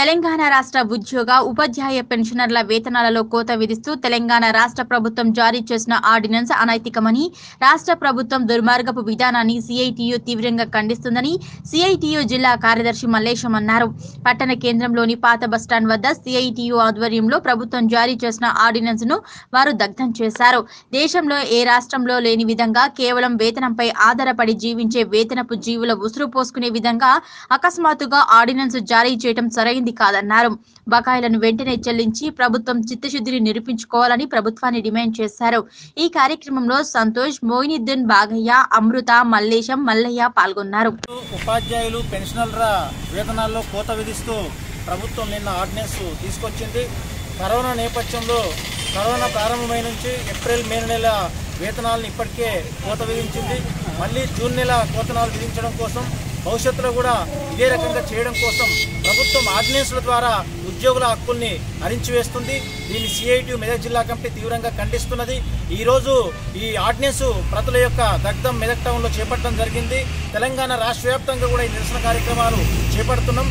తెలంగాణ రాష్ట్ర ఉద్యోగ ఉపాధ్యాయ పెన్షనర్ల వేతనాలలో కోత విధిస్తూ తెలంగాణ రాష్ట్ర ప్రభుత్వం జారీ చేసిన ఆర్డినెన్స్ అనైతికమని రాష్ట్ర ప్రభుత్వం దుర్మార్గపు విధానాన్ని సిఐటియు తీవ్రంగా ఖండిస్తుందని సిఐటియు జిల్లా కార్యదర్శి మల్లేశం అన్నారు. పట్టణ కేంద్రంలోని పాత బస్టాండ్ వద్ద సిఐటియు ఆధ్వర్యంలో ప్రభుత్వం జారీ చేసిన ఆర్డినెన్స్ను వారు దగ్ధం చేశారు. దేశంలో ఏ రాష్ట్రంలో లేని విధంగా కేవలం వేతనంపై ఆధారపడి జీవించే వేతనపు జీవుల ఉసురు పోసుకునే విధంగా అకస్మాత్తుగా ఆర్డినెన్స్ జారీ చేయడం సరైంది కాదన్నారు. బకాయిలను వెంటనే చెల్లించి ప్రభుత్వం చిత్తశుద్ధిని నిరూపించుకోవాలని ప్రభుత్వాన్ని డిమాండ్ చేశారు. ఈ కార్యక్రమంలో సంతోష్ మోయినిద్దీన్ బాగయ్య అమృత మల్లేశం మల్లయ్య పాల్గొన్నారు. ఉపాధ్యాయులు పెన్షనర్ల వేతనాల్లో కోత విధిస్తూ ప్రభుత్వం నిన్న ఆర్డినెన్స్ తీసుకొచ్చింది. కరోనా నేపథ్యంలో కరోనా ప్రారంభమైన నుంచి ఏప్రిల్ మే నెల వేతనాలను ఇప్పటికే కోత విధించింది. మళ్ళీ జూన్ నెల కోతనాలు విధించడం కోసం భవిష్యత్తులో కూడా ఇదే రకంగా చేయడం కోసం ప్రభుత్వం ఆర్డినెన్స్ల ద్వారా ఉద్యోగుల హక్కుల్ని హరించివేస్తుంది దీన్ని సిఐటి మెదక్ జిల్లా కమిటీ తీవ్రంగా ఖండిస్తున్నది. ఈరోజు ఈ ఆర్డినెన్స్ ప్రతుల యొక్క దగ్ధం మెదక్ టౌన్లో చేపట్టడం జరిగింది. తెలంగాణ రాష్ట్ర వ్యాప్తంగా కూడా ఈ నిరసన కార్యక్రమాలు చేపడుతున్నాం.